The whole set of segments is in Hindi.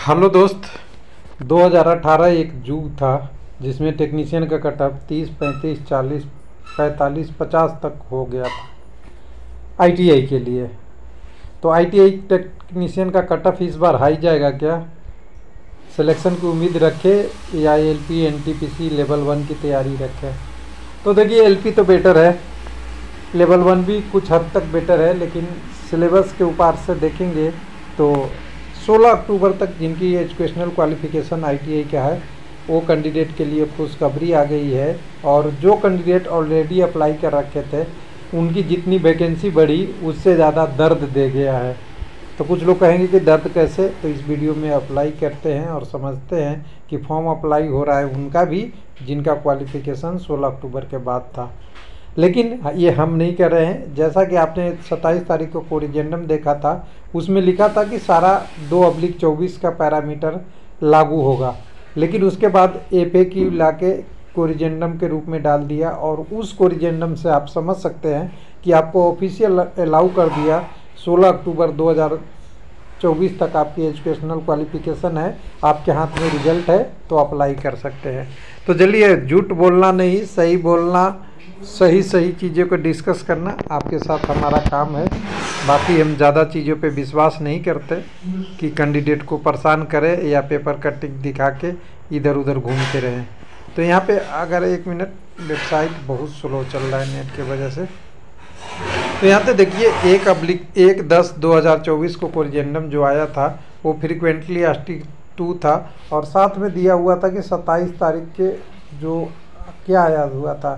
हेलो दोस्त 2018 एक युग था जिसमें टेक्नीशियन का कटअप 30, 35, 40, 45, 50 तक हो गया था आईटीआई के लिए। तो आईटीआई टेक्नीशियन का कटअप इस बार हाई जाएगा क्या? सिलेक्शन की उम्मीद रखे या एलपी एनटीपीसी लेवल वन की तैयारी रखे। तो देखिए एलपी तो बेटर है लेवल वन भी कुछ हद तक बेटर है लेकिन सिलेबस के ऊपर से देखेंगे तो 16 अक्टूबर तक जिनकी एजुकेशनल क्वालिफिकेशन आईटीआई का है, वो कैंडिडेट के लिए खुशखबरी आ गई है और जो कैंडिडेट ऑलरेडी अप्लाई कर रखे थे, उनकी जितनी वैकेंसी बढ़ी, उससे ज़्यादा दर्द दे गया है। तो कुछ लोग कहेंगे कि दर्द कैसे? तो इस वीडियो में अप्लाई करते हैं और समझते हैं कि फॉर्म अप्लाई हो रहा है उनका भी, जिनका क्वालिफिकेशन 16 अक्टूबर के बाद था। लेकिन ये हम नहीं कर रहे हैं। जैसा कि आपने 27 तारीख को कोरिजेंडम देखा था, उसमें लिखा था कि सारा दो अब्लिक चौबीस का पैरामीटर लागू होगा। लेकिन उसके बाद ए की ला के कोरिजेंडम के रूप में डाल दिया और उस कोरिजेंडम से आप समझ सकते हैं कि आपको ऑफिशियल अलाउ कर दिया। 16 अक्टूबर 2024 तक आपकी एजुकेशनल क्वालिफिकेशन है, आपके हाथ में रिज़ल्ट है तो अप्लाई कर सकते हैं। तो चलिए, झूठ बोलना नहीं, सही बोलना सही सही चीज़ों को डिस्कस करना आपके साथ हमारा काम है। बाकी हम ज़्यादा चीज़ों पे विश्वास नहीं करते कि कैंडिडेट को परेशान करें या पेपर कटिंग दिखा के इधर उधर घूमते रहें। तो यहाँ पे अगर एक मिनट वेबसाइट बहुत स्लो चल रहा है नेट की वजह से। तो यहाँ पे देखिए, एक अब्लिक एक दस दो हज़ार चौबीस को कोरिजेंडम जो आया था, वो फ्रिक्वेंटली एस टू था और साथ में दिया हुआ था कि सत्ताईस तारीख के जो क्या आया हुआ था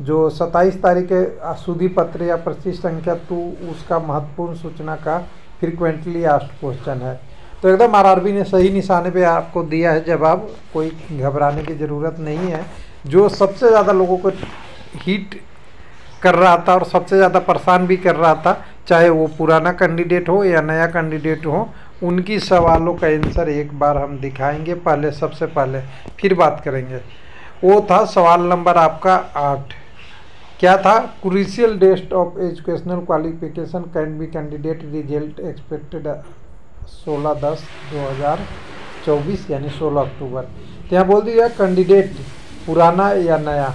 जो 27 तारीख के सुधी पत्र या प्रतिष्ठ संख्या टू उसका महत्वपूर्ण सूचना का फ्रिक्वेंटली आस्ट क्वेश्चन है। तो एकदम आरआरबी ने सही निशाने पे आपको दिया है जवाब, कोई घबराने की ज़रूरत नहीं है। जो सबसे ज़्यादा लोगों को हीट कर रहा था और सबसे ज़्यादा परेशान भी कर रहा था, चाहे वो पुराना कैंडिडेट हो या नया कैंडिडेट हो, उनकी सवालों का आंसर एक बार हम दिखाएँगे, पहले, सबसे पहले, फिर बात करेंगे। वो था सवाल नंबर आपका आठ। क्या था? Crucial डेस्ट of educational qualification can be candidate result expected सोलह दस दो हज़ार चौबीस, यानी सोलह अक्टूबर। तो यहाँ बोल दिया कैंडिडेट पुराना या नया।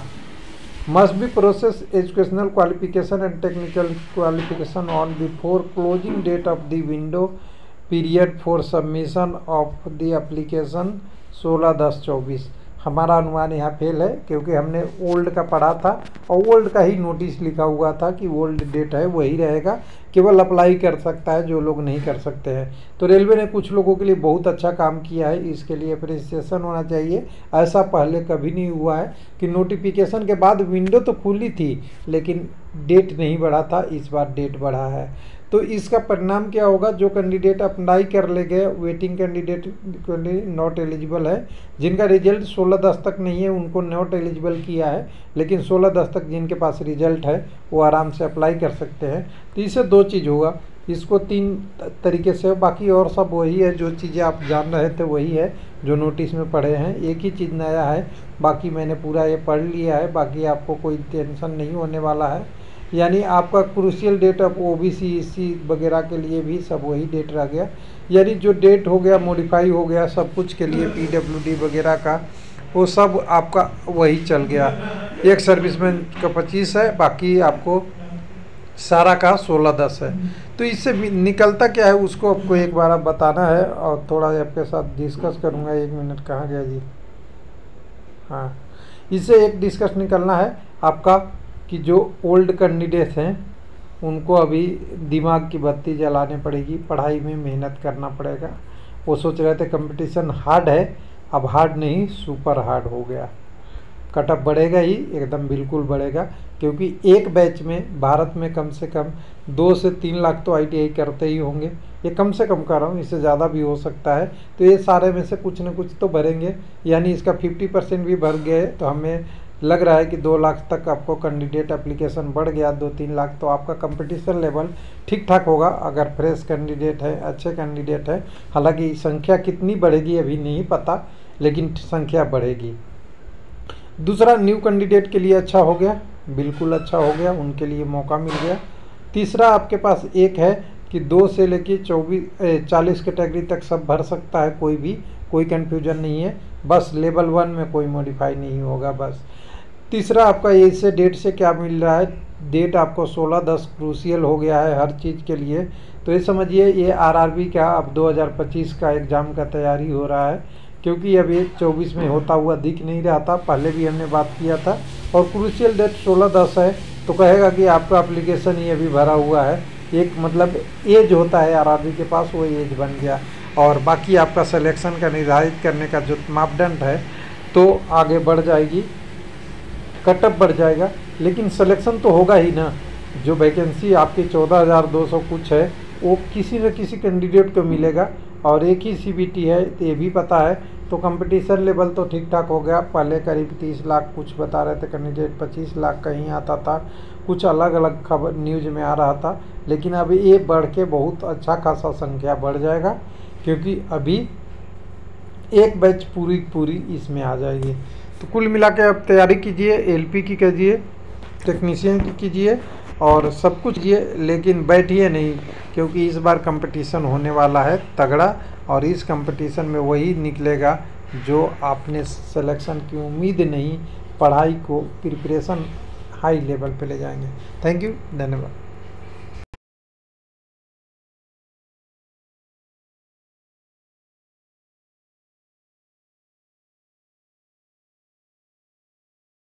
Must be process educational qualification and technical qualification on before closing date of the window period for submission of the application सोलह दस चौबीस। हमारा अनुमान यहाँ फेल है, क्योंकि हमने ओल्ड का पढ़ा था और ओल्ड का ही नोटिस लिखा हुआ था कि ओल्ड डेट है, वही रहेगा। केवल अप्लाई कर सकता है जो लोग नहीं कर सकते हैं। तो रेलवे ने कुछ लोगों के लिए बहुत अच्छा काम किया है, इसके लिए अप्रिसिएशन होना चाहिए। ऐसा पहले कभी नहीं हुआ है कि नोटिफिकेशन के बाद विंडो तो खुली थी, लेकिन डेट नहीं बढ़ा था, इस बार डेट बढ़ा है। तो इसका परिणाम क्या होगा? जो कैंडिडेट अप्लाई कर ले गए वेटिंग कैंडिडेट नॉट एलिजिबल है, जिनका रिज़ल्ट 16 दस तक नहीं है, उनको नॉट एलिजिबल किया है, लेकिन 16 दस तक जिनके पास रिज़ल्ट है, वो आराम से अप्लाई कर सकते हैं। तो इससे दो चीज़ होगा। इसको तीन तरीके से, बाकी और सब वही है, जो चीज़ें आप जान रहे थे वही है, जो नोटिस में पढ़े हैं। एक ही चीज़ नया है, बाकी मैंने पूरा ये पढ़ लिया है, बाकी आपको कोई टेंशन नहीं होने वाला है। यानी आपका crucial date of O B C C वगैरह के लिए भी सब वही डेट रह गया। यानी जो डेट हो गया मॉडिफाई हो गया, सब कुछ के लिए पी डब्ल्यू डी वगैरह का, वो सब आपका वही चल गया। एक सर्विसमैन का पच्चीस है, बाकी आपको सारा का सोलह दस है। तो इससे निकलता क्या है, उसको आपको एक बार आप बताना है और थोड़ा आपके साथ डिस्कस करूँगा। एक मिनट कहाँ गया जी? हाँ इससे एक डिस्कस निकलना है। आपका कि जो ओल्ड कैंडिडेट्स हैं, उनको अभी दिमाग की बत्ती जलाने पड़ेगी, पढ़ाई में मेहनत करना पड़ेगा। वो सोच रहे थे कंपटीशन हार्ड है, अब हार्ड नहीं सुपर हार्ड हो गया। कटअप बढ़ेगा ही, एकदम बिल्कुल बढ़ेगा, क्योंकि एक बैच में, भारत में कम से कम दो से तीन लाख तो आईटीआई करते ही होंगे। ये कम से कम कर रहा हूँ, इससे ज़्यादा भी हो सकता है। तो ये सारे में से कुछ ना कुछ तो भरेंगे, यानी इसका फिफ्टी परसेंट भी भर गए तो हमें लग रहा है कि दो लाख तक आपको कैंडिडेट एप्लीकेशन बढ़ गया, दो तीन लाख तो आपका कंपटीशन लेवल ठीक ठाक होगा। अगर फ्रेश कैंडिडेट है, अच्छे कैंडिडेट है, हालाँकि संख्या कितनी बढ़ेगी अभी नहीं पता, लेकिन संख्या बढ़ेगी। दूसरा न्यू कैंडिडेट के लिए अच्छा हो गया, बिल्कुल अच्छा हो गया, उनके लिए मौका मिल गया। तीसरा, आपके पास एक है कि दो से लेके चौबीस चालीस कैटेगरी तक सब भर सकता है, कोई भी, कोई कन्फ्यूज़न नहीं है, बस लेवल वन में कोई मॉडिफाई नहीं होगा, बस। तीसरा आपका एज से डेट से क्या मिल रहा है? डेट आपको 16 दस क्रूसियल हो गया है हर चीज़ के लिए। तो ये समझिए, ये आरआरबी का अब 2025 का एग्ज़ाम का तैयारी हो रहा है, क्योंकि अब ये 24 में होता हुआ दिख नहीं रहा था, पहले भी हमने बात किया था। और क्रूसियल डेट 16 दस है तो कहेगा कि आपका अप्लीकेशन ये अभी भरा हुआ है। एक मतलब एज होता है आरआरबी के पास, वो एज बन गया। और बाकी आपका सिलेक्शन का निर्धारित करने का जो मापदंड है तो आगे बढ़ जाएगी। कटअप बढ़ जाएगा, लेकिन सिलेक्शन तो होगा ही ना। जो वैकेंसी आपकी चौदह हज़ार दो सौ कुछ है, वो किसी न किसी कैंडिडेट को मिलेगा और एक ही सीबीटी है, ये भी पता है। तो कंपटीशन लेवल तो ठीक ठाक हो गया। पहले करीब तीस लाख कुछ बता रहे थे कैंडिडेट पच्चीस लाख कहीं आता था। कुछ अलग अलग खबर न्यूज़ में आ रहा था। लेकिन अभी ये बढ़ के बहुत अच्छा खासा संख्या बढ़ जाएगा, क्योंकि अभी एक बैच पूरी पूरी इसमें आ जाएगी। तो कुल मिला के अब तैयारी कीजिए एलपी की कीजिए टेक्नीशियन की कीजिए और सब कुछ ये लेकिन बैठिए नहीं, क्योंकि इस बार कंपटीशन होने वाला है तगड़ा और इस कंपटीशन में वही निकलेगा जो आपने सिलेक्शन की उम्मीद नहीं, पढ़ाई को प्रिपरेशन हाई लेवल पे ले जाएँगे। थैंक यू धन्यवाद।